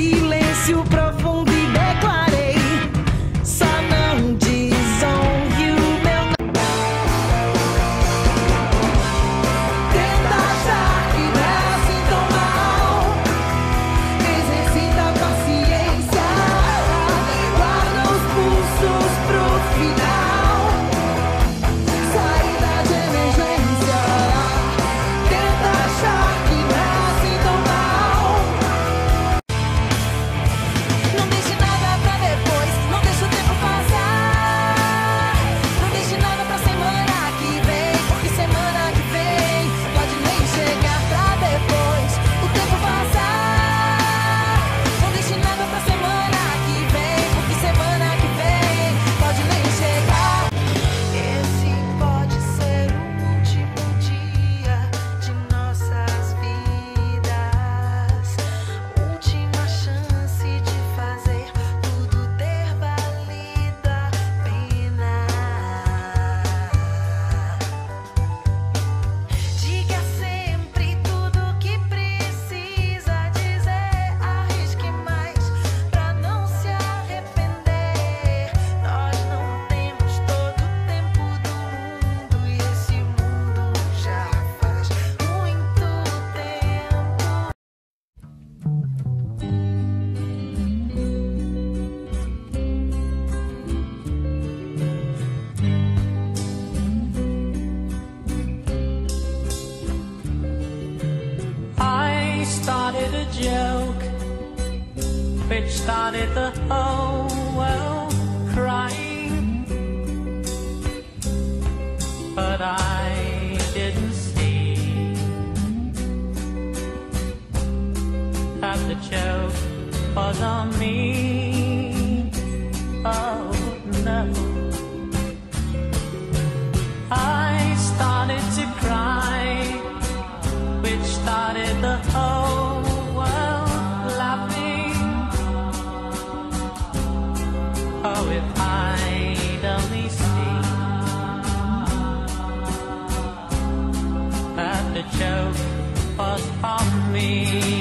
silêncio profundo. joke which started the whole world crying. But I didn't see that the joke was on me. the joke was on me.